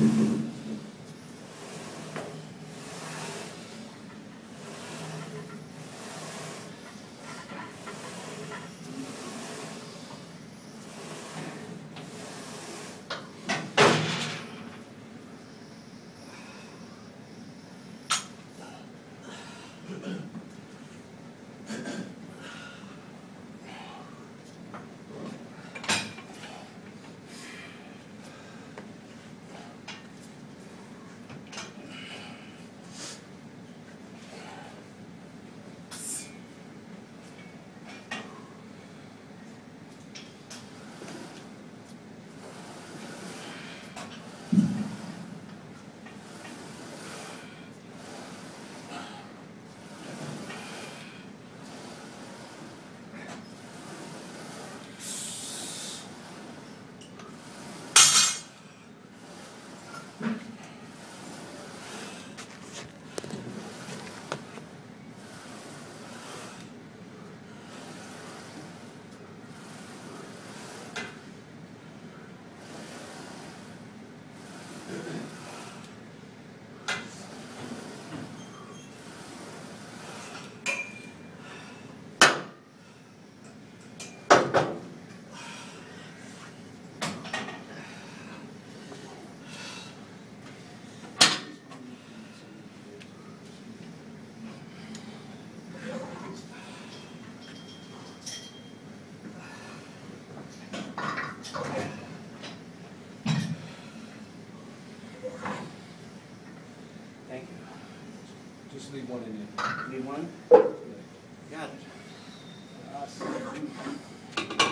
Amén. Thank you. Just leave one in there. Leave one? Got it. Uh, awesome.